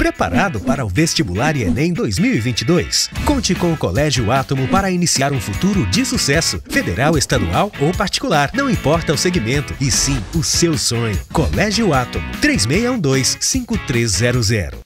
Preparado para o vestibular e Enem 2022? Conte com o Colégio Átomo para iniciar um futuro de sucesso. Federal, estadual ou particular, não importa o segmento, e sim o seu sonho. Colégio Átomo, 3612-5300.